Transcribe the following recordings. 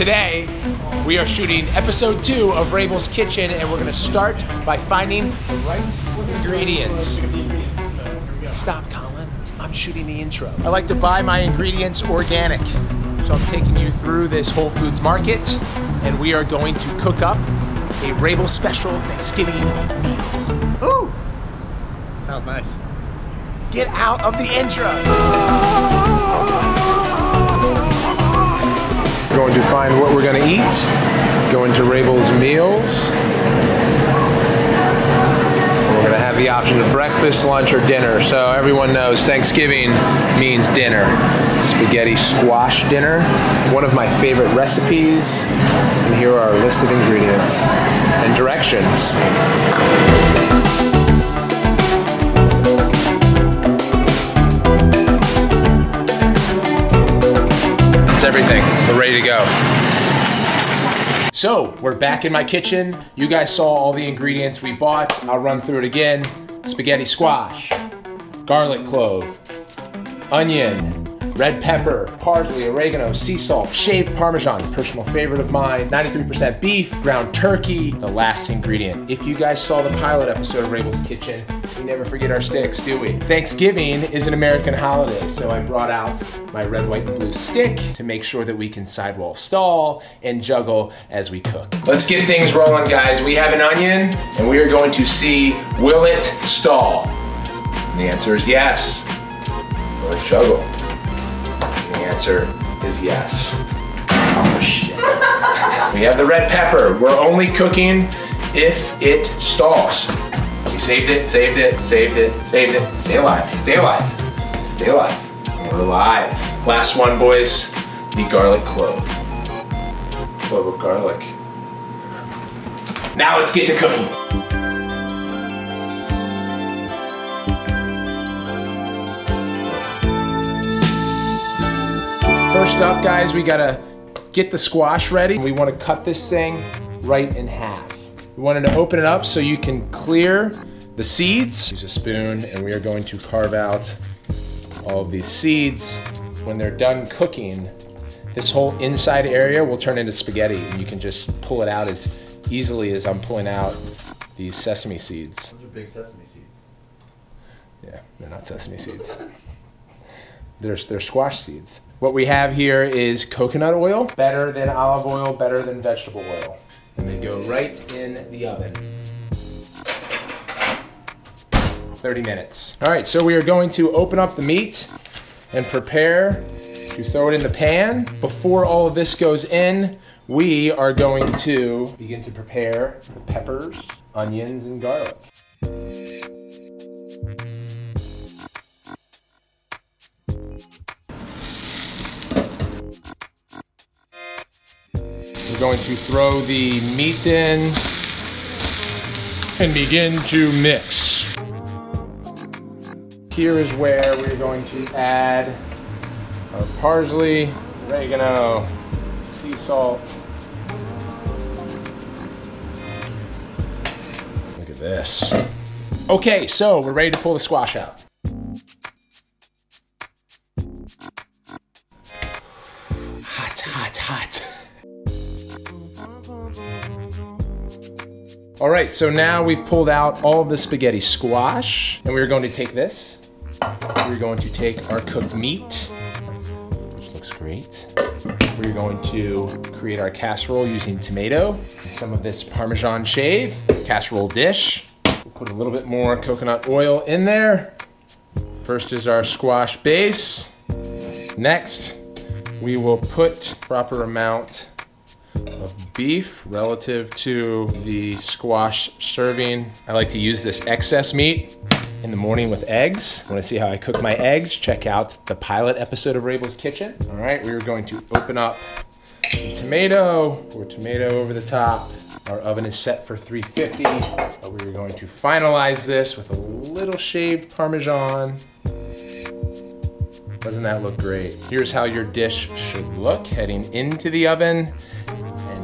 Today, we are shooting episode two of Rabil's Kitchen, and we're gonna start by finding the right ingredients. Stop, Colin. I'm shooting the intro. I like to buy my ingredients organic. So I'm taking you through this Whole Foods market, and we are going to cook up a Rabil special Thanksgiving meal. Ooh! Sounds nice. Get out of the intro! Going to find what we're gonna eat, go into Rabil's meals. We're gonna have the option of breakfast, lunch, or dinner. So everyone knows Thanksgiving means dinner. Spaghetti squash dinner, one of my favorite recipes. And here are our list of ingredients and directions. Go. So, we're back in my kitchen. You guys saw all the ingredients we bought. I'll run through it again. Spaghetti squash, garlic clove, onion, red pepper, parsley, oregano, sea salt, shaved parmesan, personal favorite of mine, 93% beef, ground turkey, the last ingredient. If you guys saw the pilot episode of Rabil's Kitchen, we never forget our sticks, do we? Thanksgiving is an American holiday, so I brought out my red, white, and blue stick to make sure that we can sidewall stall and juggle as we cook. Let's get things rolling, guys. We have an onion, and we are going to see, will it stall? And the answer is yes. It juggle? Answer is yes. Oh shit. we have the red pepper. We're only cooking if it stalls. We saved it, saved it, saved it, saved it. Stay alive, stay alive, stay alive. We're alive. Last one, boys. The garlic clove. Clove of garlic. Now let's get to cooking. First up, guys, we gotta get the squash ready. We wanna cut this thing right in half. We wanted to open it up so you can clear the seeds. Use a spoon, and we are going to carve out all of these seeds. When they're done cooking, this whole inside area will turn into spaghetti, and you can just pull it out as easily as I'm pulling out these sesame seeds. Those are big sesame seeds. Yeah, they're not sesame seeds. They're, they're squash seeds. What we have here is coconut oil, better than olive oil, better than vegetable oil. And they go right in the oven. 30 minutes. All right, so we are going to open up the meat and prepare to throw it in the pan. Before all of this goes in, we are going to begin to prepare the peppers, onions, and garlic. Going to throw the meat in and begin to mix. Here is where we're going to add our parsley, oregano, sea salt. Look at this. Okay, so we're ready to pull the squash out. All right, so now we've pulled out all the spaghetti squash, and we're going to take this. We're going to take our cooked meat, which looks great. We're going to create our casserole using tomato, some of this Parmesan shave, casserole dish. We'll put a little bit more coconut oil in there. First is our squash base. Next, we will put proper amount of beef relative to the squash serving. I like to use this excess meat in the morning with eggs. Want to see how I cook my eggs? Check out the pilot episode of Rabil's Kitchen. All right, we are going to open up the tomato, pour tomato over the top. Our oven is set for 350. But we are going to finalize this with a little shaved Parmesan. Doesn't that look great? Here's how your dish should look heading into the oven.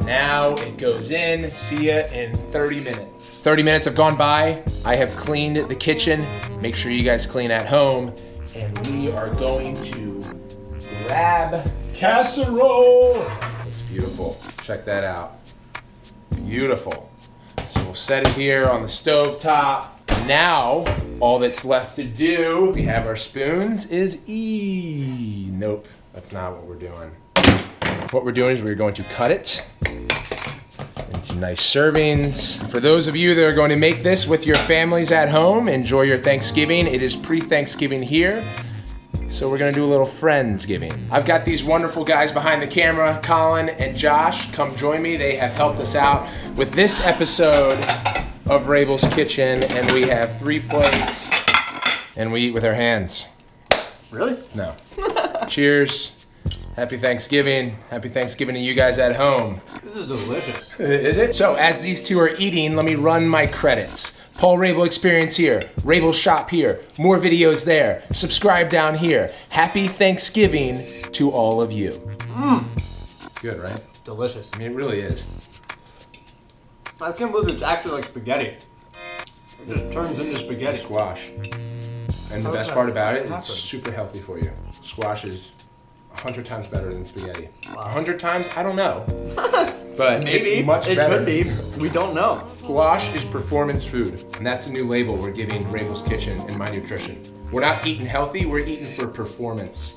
And now it goes in. See ya in 30 minutes. 30 minutes have gone by. I have cleaned the kitchen. Make sure you guys clean at home. And we are going to grab casserole. Let's Beautiful. Check that out. Beautiful. So we'll set it here on the stove top. Now, all that's left to do, we have our spoons, is E. Nope, that's not what we're doing. What we're doing is we're going to cut it into nice servings. For those of you that are going to make this with your families at home, enjoy your Thanksgiving. It is pre-Thanksgiving here. So we're gonna do a little Friendsgiving. I've got these wonderful guys behind the camera, Colin and Josh. Come join me. They have helped us out with this episode of Rabil's Kitchen, and we have three plates, and we eat with our hands. Really? No. Cheers. Happy Thanksgiving. Happy Thanksgiving to you guys at home. This is delicious. Is it? So as these two are eating, let me run my credits. Paul Rabil Experience here, Rabil Shop here, more videos there, subscribe down here. Happy Thanksgiving to all of you. Mmm. It's good, right? Delicious. I mean, it really is. I can't believe it's actually like spaghetti. It just turns into spaghetti. Squash. And the best part about it, it's super healthy for you. Squash is hundred times better than spaghetti. A hundred times? I don't know. But Maybe. it's much it better. could be. We don't know. Squash is performance food, and that's the new label we're giving Rabil's Kitchen and My Nutrition. We're not eating healthy, we're eating for performance.